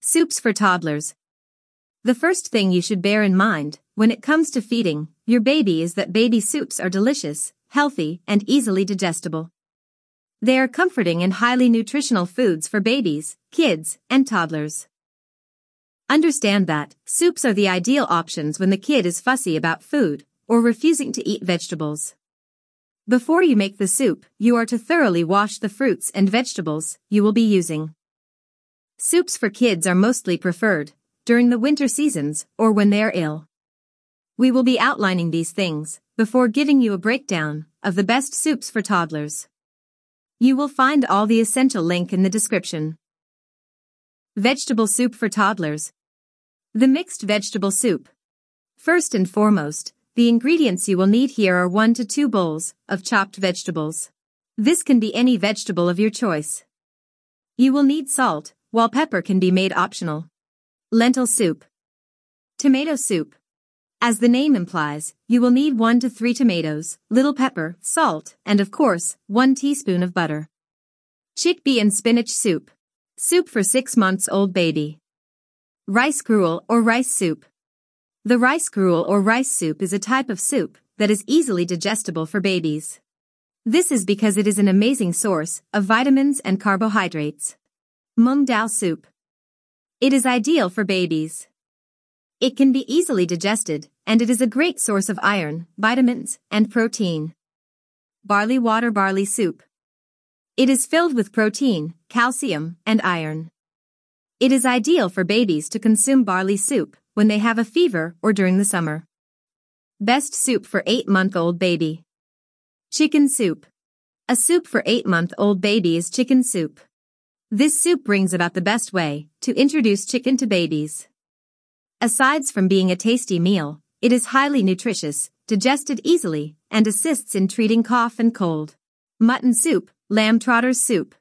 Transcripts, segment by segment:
Soups for toddlers. The first thing you should bear in mind when it comes to feeding your baby is that baby soups are delicious, healthy, and easily digestible. They are comforting and highly nutritional foods for babies, kids, and toddlers. Understand that soups are the ideal options when the kid is fussy about food or refusing to eat vegetables. Before you make the soup, you are to thoroughly wash the fruits and vegetables you will be using. Soups for kids are mostly preferred during the winter seasons or when they are ill. We will be outlining these things before giving you a breakdown of the best soups for toddlers. You will find all the essential link in the description. Vegetable soup for toddlers. The mixed vegetable soup. First and foremost, the ingredients you will need here are 1 to 2 bowls of chopped vegetables. This can be any vegetable of your choice. You will need salt, while pepper can be made optional. Lentil soup. Tomato soup. As the name implies, you will need 1 to 3 tomatoes, little pepper, salt, and of course, 1 teaspoon of butter. Chickpea and spinach soup. Soup for 6 months old baby. Rice gruel or rice soup. The rice gruel or rice soup is a type of soup that is easily digestible for babies. This is because it is an amazing source of vitamins and carbohydrates. Moong dal soup. It is ideal for babies. It can be easily digested, and it is a great source of iron, vitamins, and protein. Barley water barley soup. It is filled with protein, calcium, and iron. It is ideal for babies to consume barley soup when they have a fever or during the summer. Best soup for 8-month-old baby. Chicken soup. A soup for 8-month-old baby is chicken soup. This soup brings about the best way to introduce chicken to babies. Asides from being a tasty meal, it is highly nutritious, digested easily, and assists in treating cough and cold. Mutton soup, lamb trotter's soup.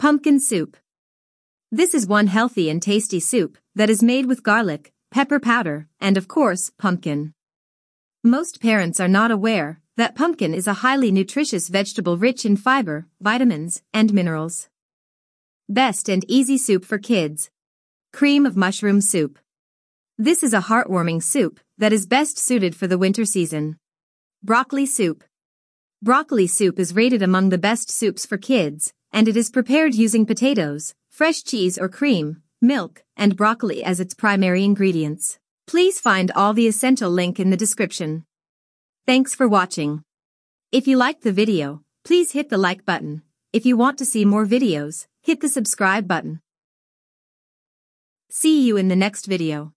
Pumpkin soup. This is one healthy and tasty soup that is made with garlic, pepper powder, and of course, pumpkin. Most parents are not aware that pumpkin is a highly nutritious vegetable rich in fiber, vitamins, and minerals. Best and easy soup for kids. Cream of mushroom soup. This is a heartwarming soup that is best suited for the winter season. Broccoli soup. Broccoli soup is rated among the best soups for kids, and it is prepared using potatoes, fresh cheese or cream, milk, and broccoli as its primary ingredients. Please find all the essential link in the description. Thanks for watching. If you liked the video, please hit the like button. If you want to see more videos, hit the subscribe button. See you in the next video.